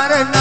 Narana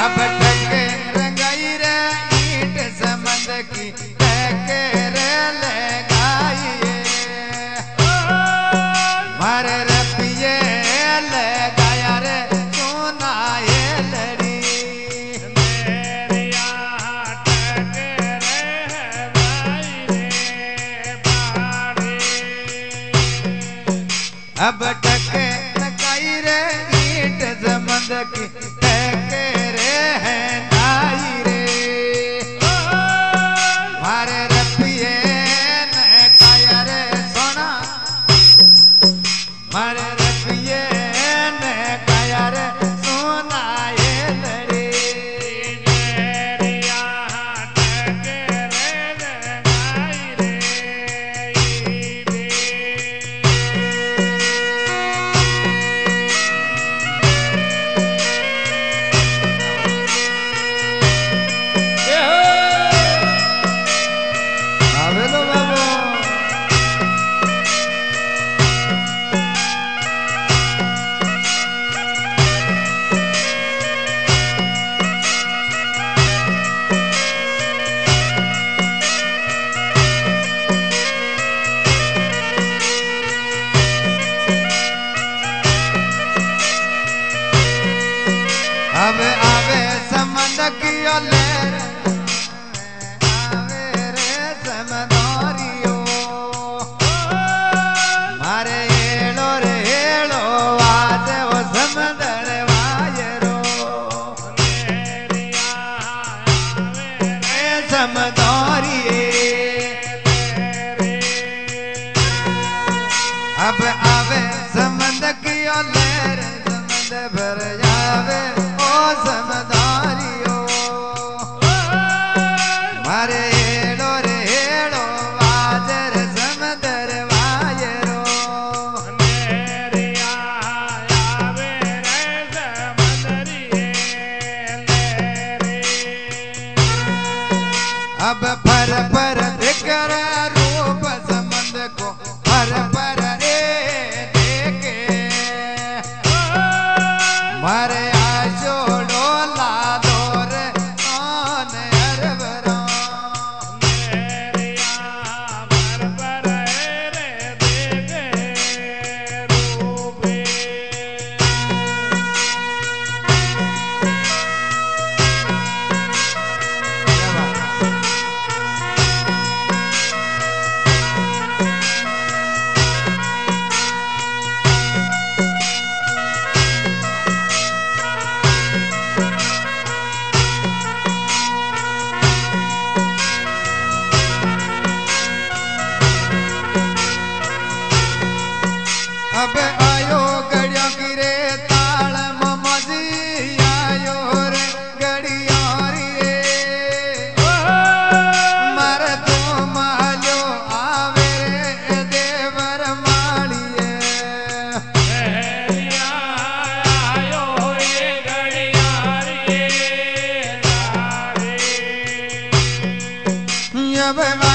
I bet got me va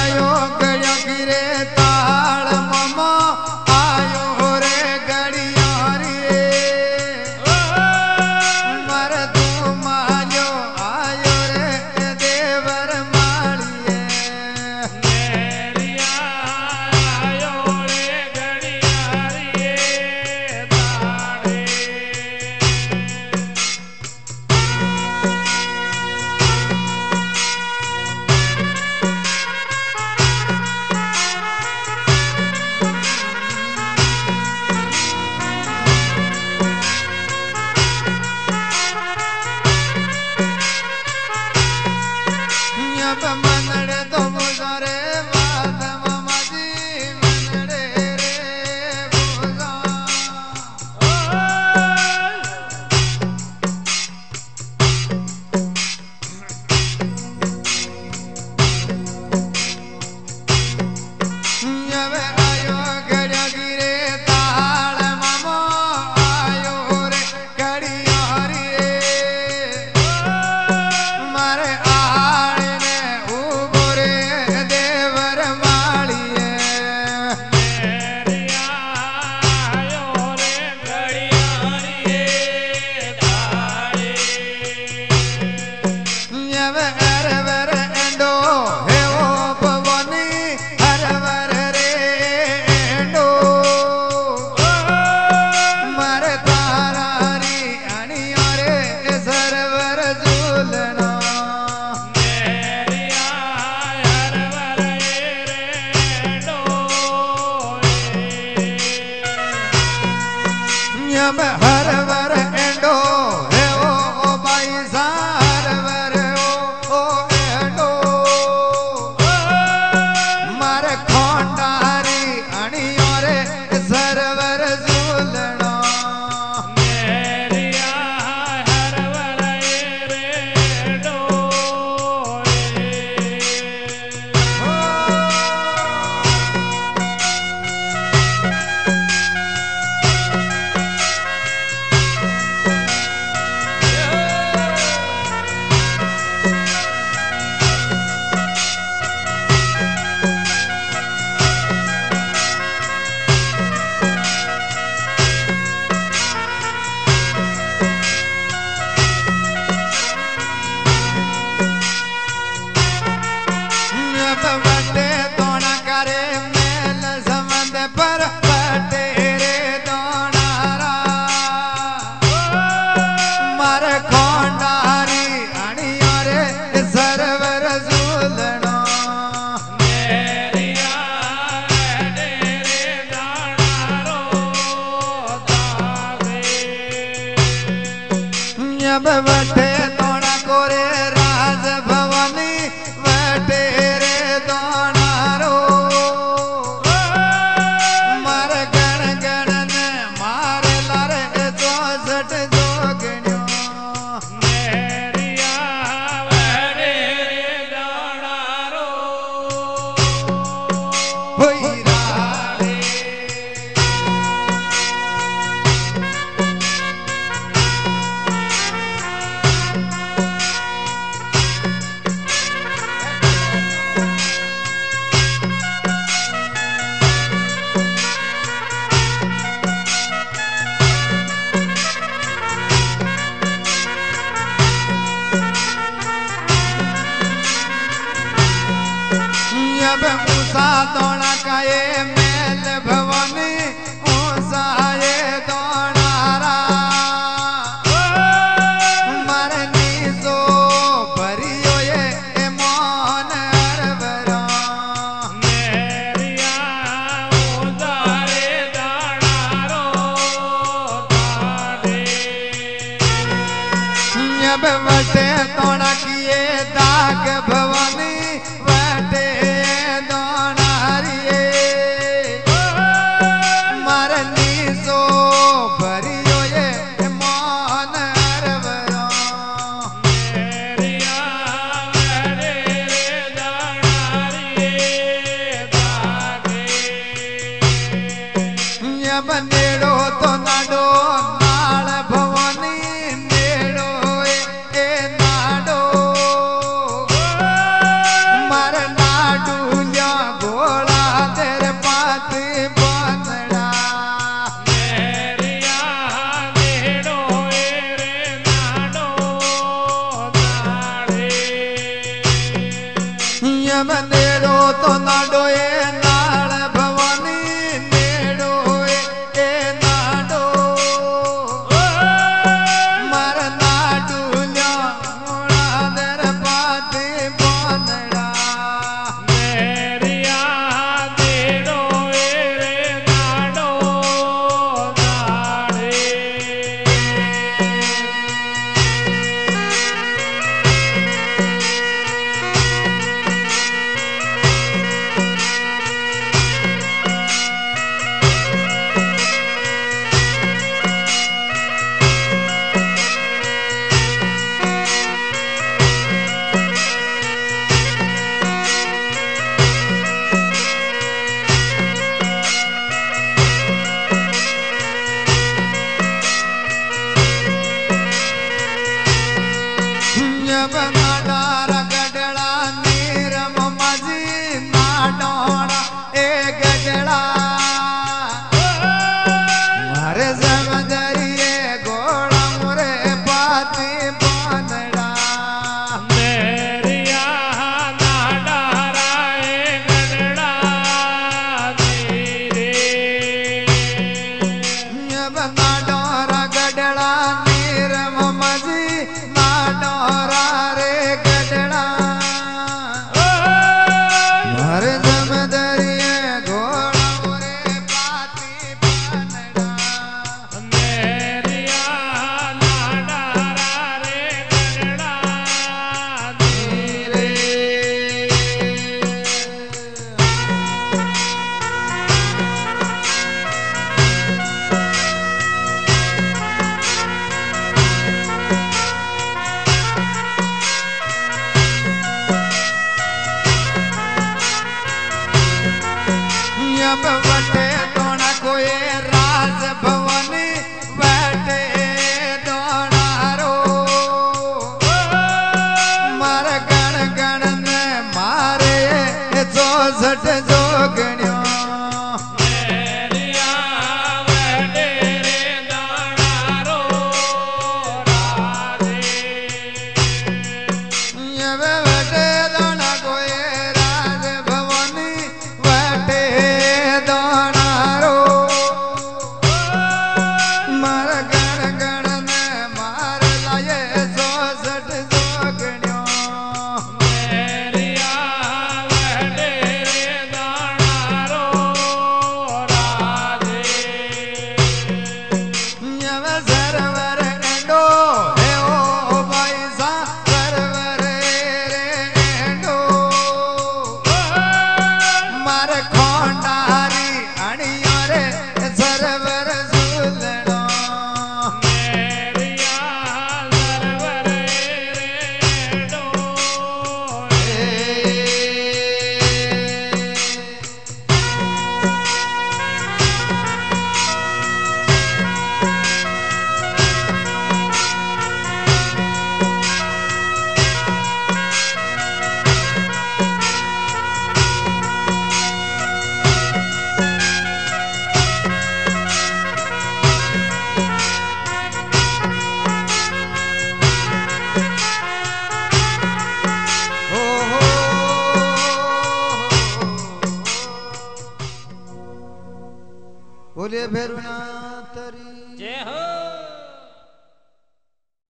Bye.